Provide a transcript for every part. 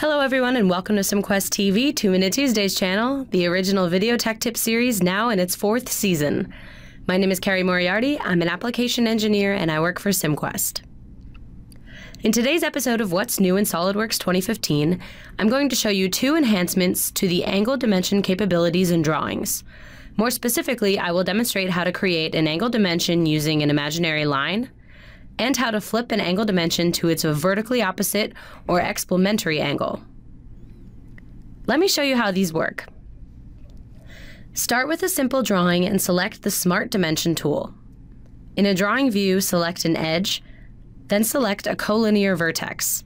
Hello, everyone, and welcome to Cimquest TV, Two Minute Tuesdays channel, the original video tech tip series now in its fourth season. My name is Carrie Moriarty. I'm an application engineer and I work for Cimquest. In today's episode of What's New in SOLIDWORKS 2015, I'm going to show you two enhancements to the angle dimension capabilities in drawings. More specifically, I will demonstrate how to create an angle dimension using an imaginary line, and how to flip an angle dimension to its vertically opposite or explementary angle. Let me show you how these work. Start with a simple drawing and select the Smart Dimension tool. In a drawing view, select an edge, then select a collinear vertex.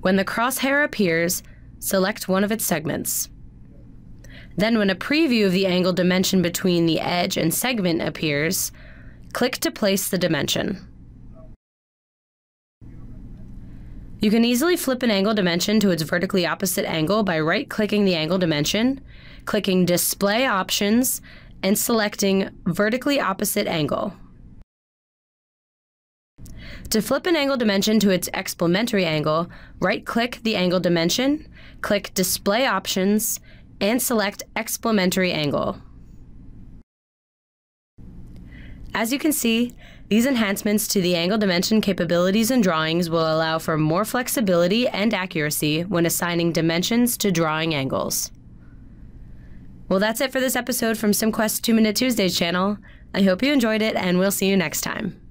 When the crosshair appears, select one of its segments. Then when a preview of the angle dimension between the edge and segment appears, click to place the dimension. You can easily flip an angle dimension to its vertically opposite angle by right-clicking the angle dimension, clicking Display Options, and selecting Vertically Opposite Angle. To flip an angle dimension to its explementary angle, right-click the angle dimension, click Display Options, and select Explementary Angle. As you can see, these enhancements to the angle dimension capabilities in drawings will allow for more flexibility and accuracy when assigning dimensions to drawing angles. Well, that's it for this episode from Cimquest 2 Minute Tuesdays channel. I hope you enjoyed it, and we'll see you next time.